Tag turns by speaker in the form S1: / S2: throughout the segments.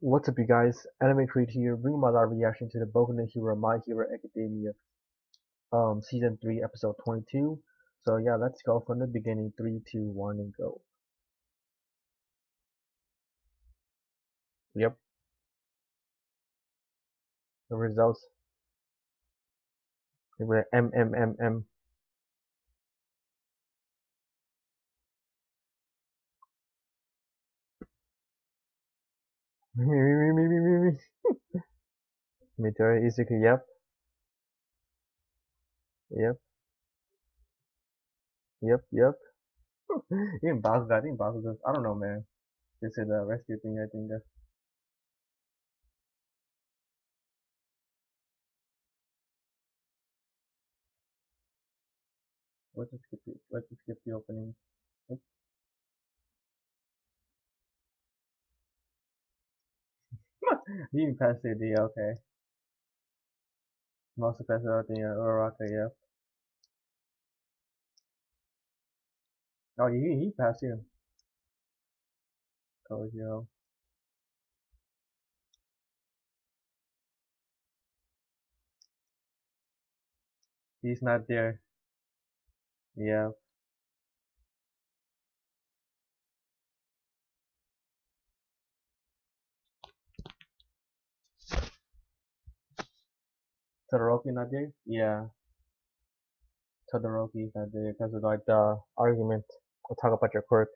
S1: What's up you guys, Anime Creed here, bringing my live reaction to the Boku no Hero My Hero Academia um, Season 3, Episode 22. So yeah, let's go from the beginning, 3, 2, 1, and go. Yep. The results. Were M, Me, me, me, me, me, me, me. Midori Izuku, yep. Yep. Yep, yep. Even Bakugo, I think Bakugo, I don't know, man. This is the rescue thing, I think. Uh, let's just skip the, let's just skip the opening. you can pass D, okay. Most of uh, Uraraka, yep. Oh, he, he passed you. Kojo. He's not there. Yeah. Todoroki not there? Yeah. Todoroki not there because of like the argument. We'll talk about your quirk.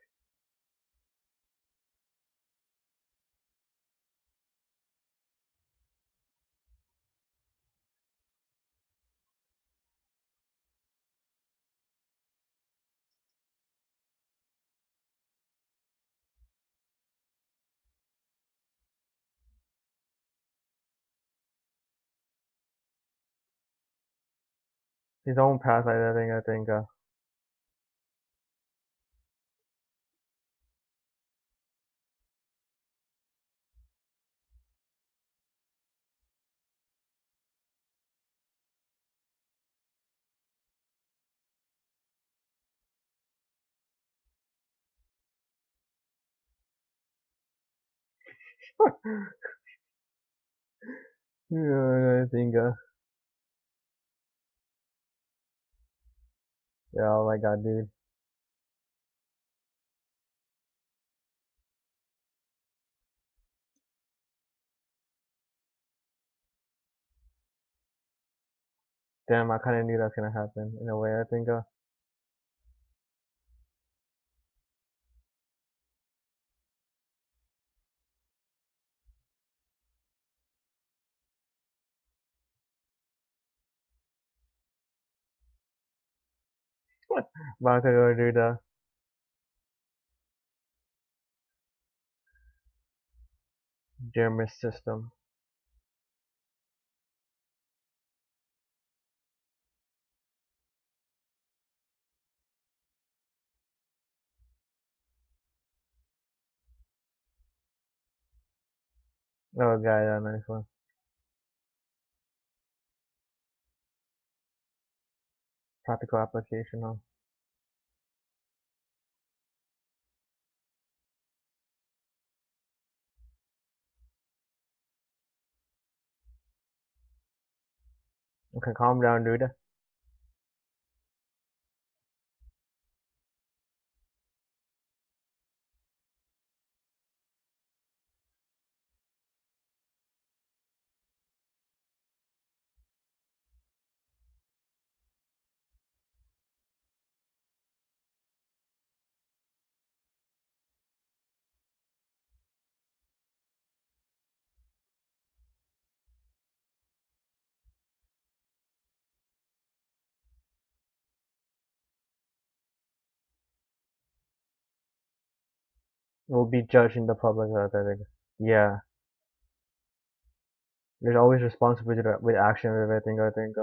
S1: His own path, I think, I think, uh, yeah, I think, uh, yeah, oh my god, dude. Damn, I kinda knew that's gonna happen, in a way, I think, uh, Bakugo, dude, uh, German system. Oh god, yeah, nice one. Practical application, huh? Okay, calm down, dude. We'll be judged in the public, I think. Yeah. There's always responsibility with action with everything, I think.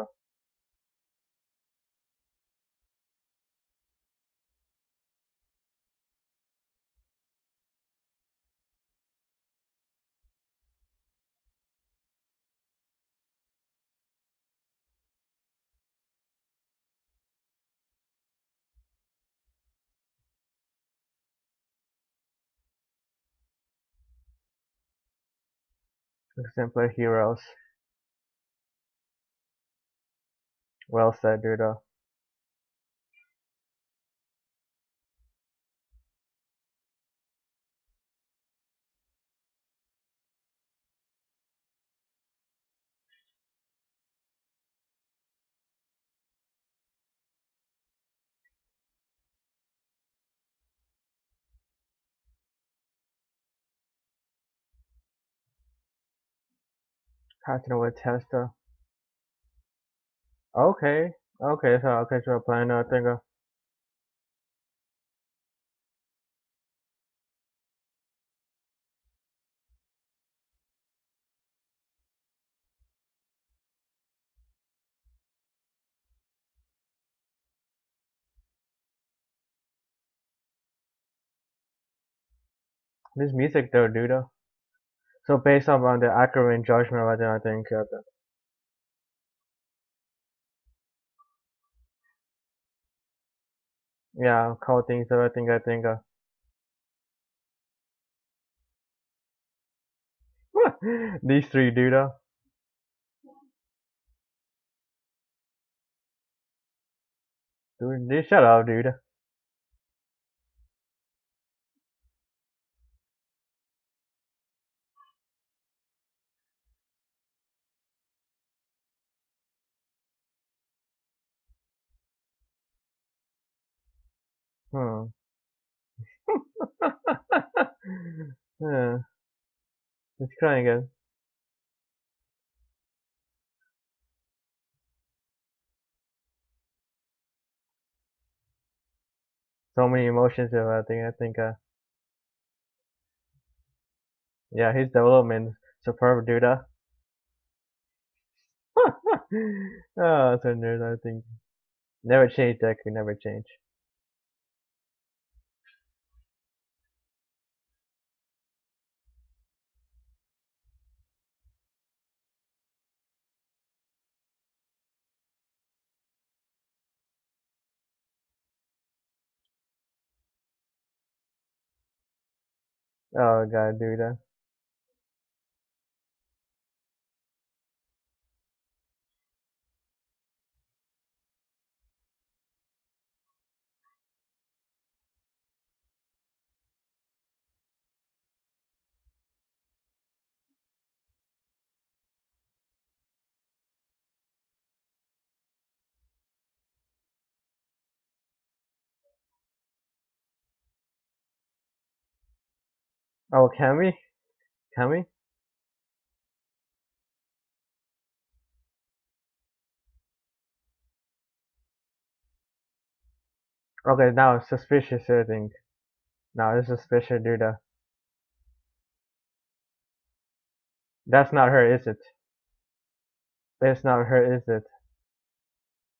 S1: Exemplar heroes. Well said, Duda. Partner with Testa. Okay. Okay, so okay, so plan I think uh, this music though, Duda. So based on the accurate judgment, I think I think uh, yeah, call things. So I think I think uh, these three, Duda. Dude, dude, shut up, dude. Hmm. yeah. It's crying again. So many emotions. uh, I think I think uh, yeah, his development superb, Duda. oh, so nerd, I think never change. That could never change. Oh god, Duda. Uh, Oh, can we? Can we? Okay, now it's suspicious. I think. Now it's suspicious, Duda. That's not her, is it? It's not her, is it?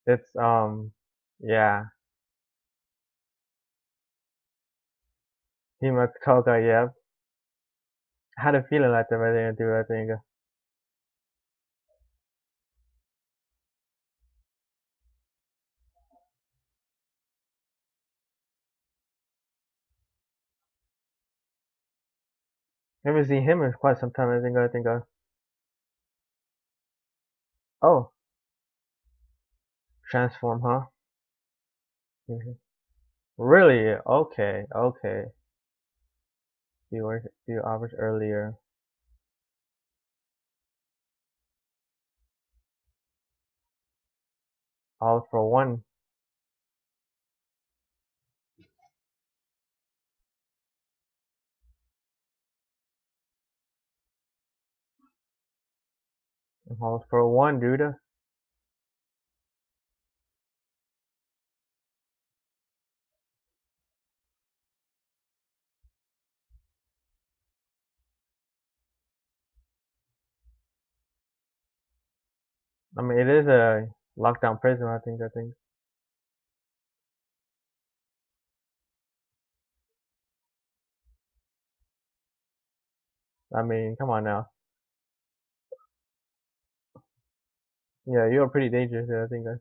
S1: It's um, yeah. Hima Toga, yep. I had a feeling like that by the end, I think. haven't seen him in quite some time. I think. I think. Uh, oh, transform, huh? hmm Really? Okay. Okay. Few hours, few hours earlier. All for one. All for one, dude. I mean, it is a lockdown prison. I think. I think. I mean, come on now. Yeah, you're pretty dangerous. I think. uh,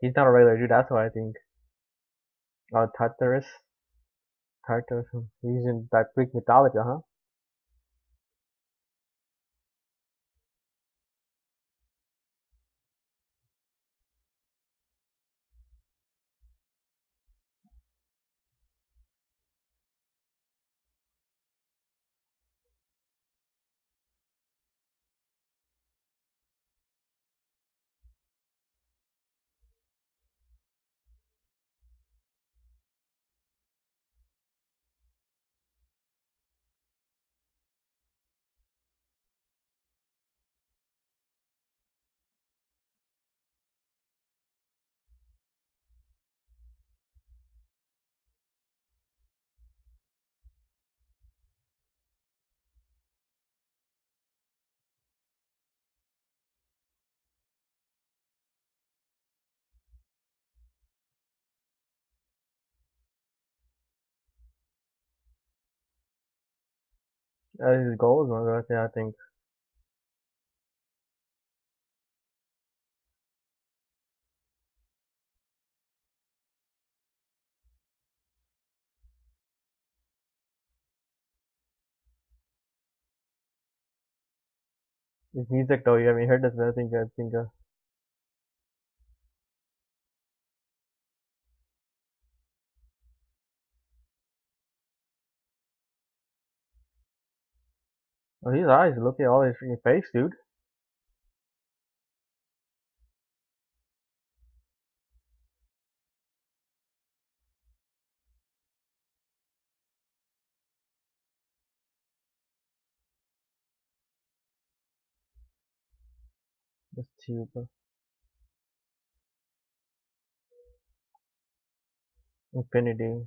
S1: He's not a regular dude, that's why I think. Oh, Tartarus? Tartarus. He's in that Greek mythology, huh? That is goals, I think. His music though, you haven't heard this, but I think I think uh, Oh, his eyes, look at all his freaking face, dude. This tube. Infinity.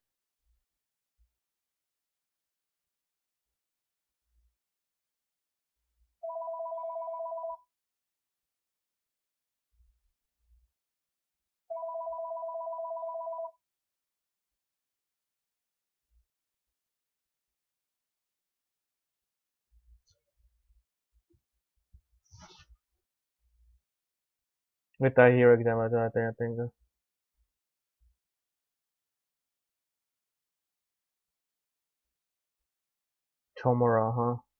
S1: With that hero exam, I think, I think. uh, Tomura, huh?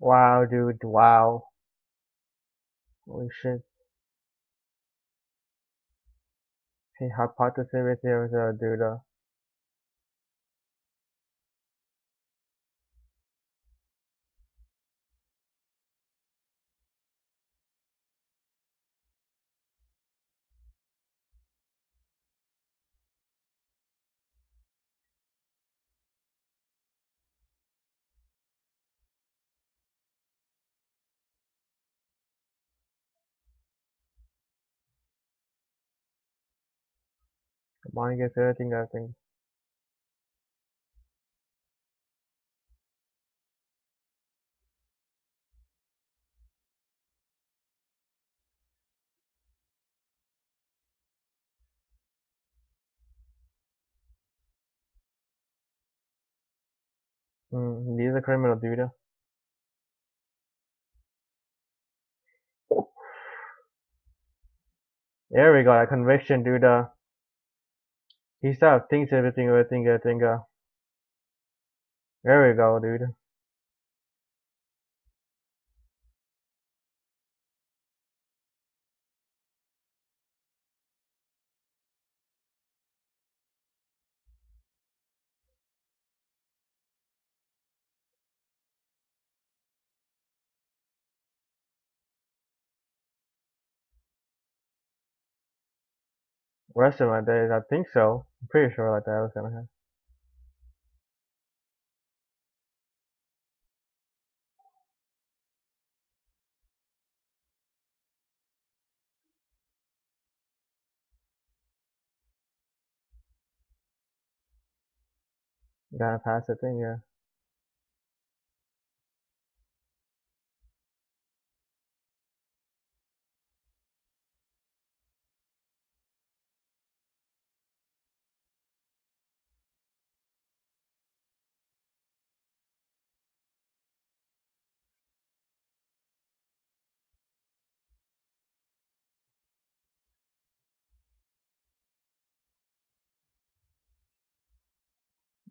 S1: Wow, dude, wow. Holy shit. Hey, hypothesis right there was, uh, dude, mind gets everything, I think. Mm, he's a criminal, dude. There we go, that conviction, dude. He still thinks everything, everything, everything. Uh, there we go, dude. Rest of my days, I think so. I'm pretty sure like that was gonna happen. Gotta pass the thing, yeah.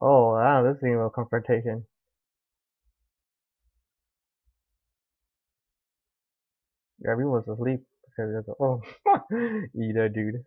S1: Oh, wow, this is a confrontation. Everyone's asleep oh, either dude.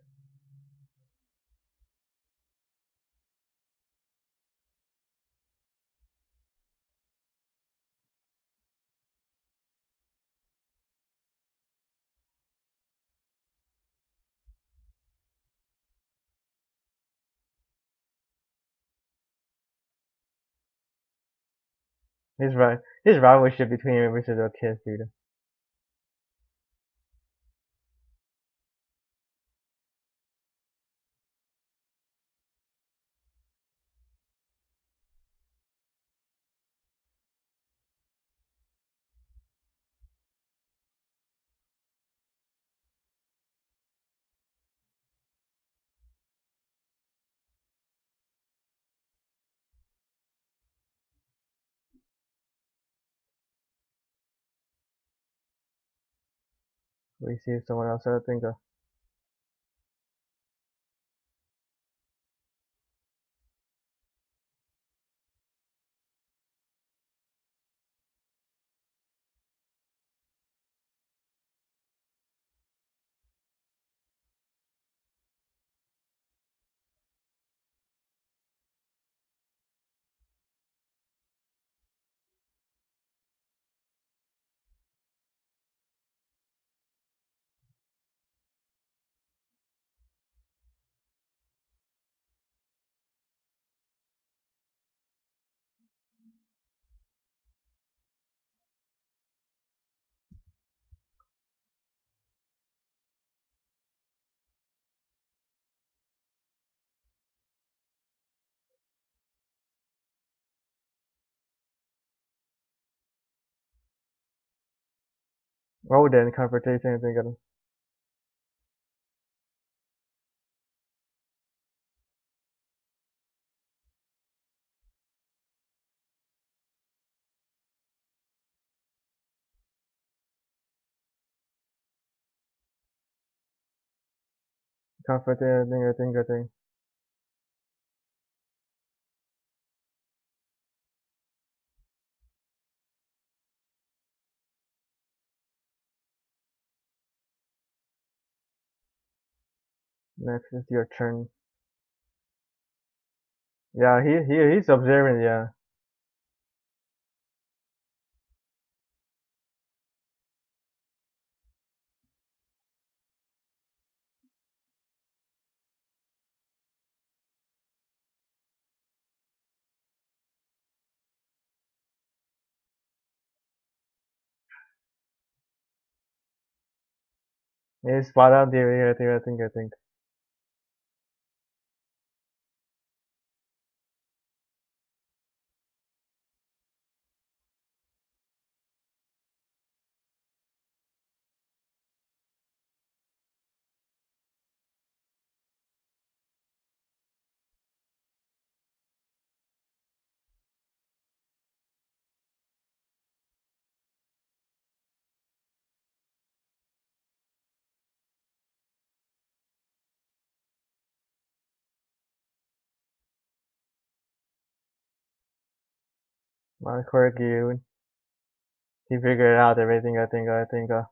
S1: His rivalship between Richard are kids, dude. We see someone else. I think. Uh, oh, then confrontation. Confrontation. I think. I think. Next is your turn. Yeah, he he he's observing. Yeah. Spot on. I think. I think. I think. My quirky. He figured out everything. I think. I think. Uh,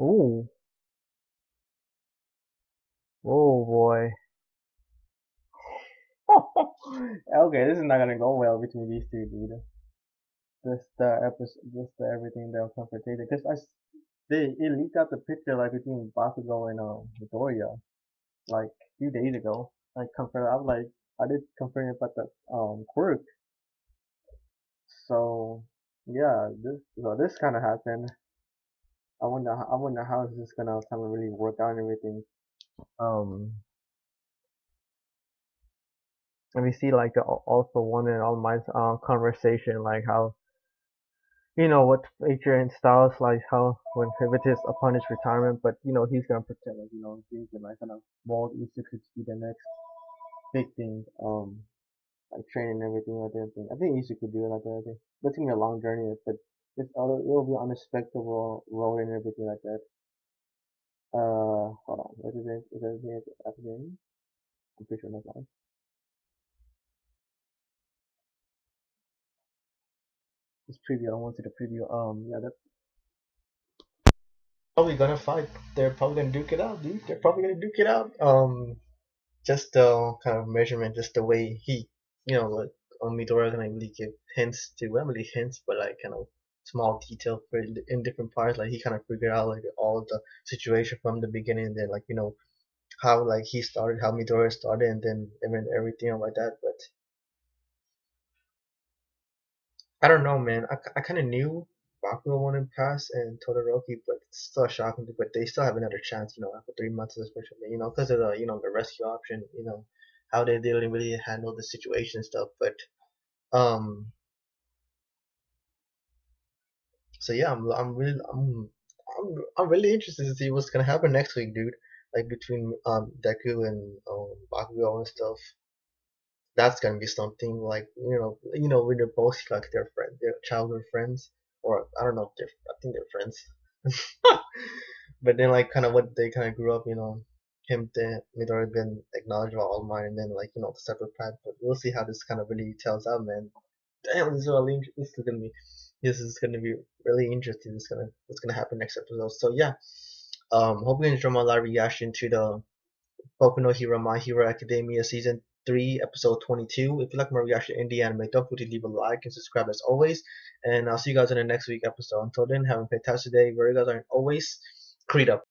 S1: Ooh. Oh boy. okay, this is not gonna go well between these two, dude. Just the episode, just the everything they'll confronted. Because I, they it leaked out the picture like between Bakugo and um Midoriya, like a few days ago. Like confirmed, I'm like, I did confirm it about the um quirk. So yeah, this so this kind of happened. I wonder I wonder how is this is gonna kind of really work out and everything. Um, and we see like the also one and All Might uh, conversation, like how you know what Adrian Styles like how when pivoted upon his retirement, but you know he's gonna pretend like you know he's gonna like kind of mold Izuku to be the next big thing. Um, like training and everything like that. I think Izuku could do it like that. I think it's gonna be a long journey, but it's other it'll be unexpected road and everything like that. Uh, hold on. What is it? Is that the end? I'm pretty sure that's not. This preview, I want to the preview. Um, yeah, that's probably gonna fight. They're probably gonna duke it out, dude. They're probably gonna duke it out. Um, just the kind of measurement, just the way he, you know, like on Midoriya gonna really give hints to, well, not really hints, but like kind of small detail for in different parts. Like he kind of figured out like all the situation from the beginning, then like you know how like he started, how Midoriya started, and then and everything like that. But I don't know, man. I, I kind of knew Bakugo wanted to pass and Todoroki, but it's still shocking. But they still have another chance, you know, after three months, especially, you know, because of the, you know, the rescue option, you know, how they didn't really handle the situation and stuff. But, um, so yeah, I'm, I'm really, I'm, I'm, I'm really interested to see what's gonna happen next week, dude. Like between um Deku and um Bakugo and stuff. That's gonna be something like you know you know when they're both like their friend their childhood friends or I don't know if they're I think they're friends. But then like kind of what they kind of grew up you know him then Midori been acknowledged by All Might and then like you know the separate path but we'll see how this kind of really tells out man. Damn this is really is gonna be this is gonna be really interesting this gonna what's gonna happen next episode so yeah um hope you enjoyed my live reaction to the Boku no Hero My Hero Academia season 3, episode 22. If you like my reaction in the anime, don't forget to leave a like and subscribe as always. And I'll see you guys in the next week episode. Until then, have a fantastic day. Where you guys are always, Creed up.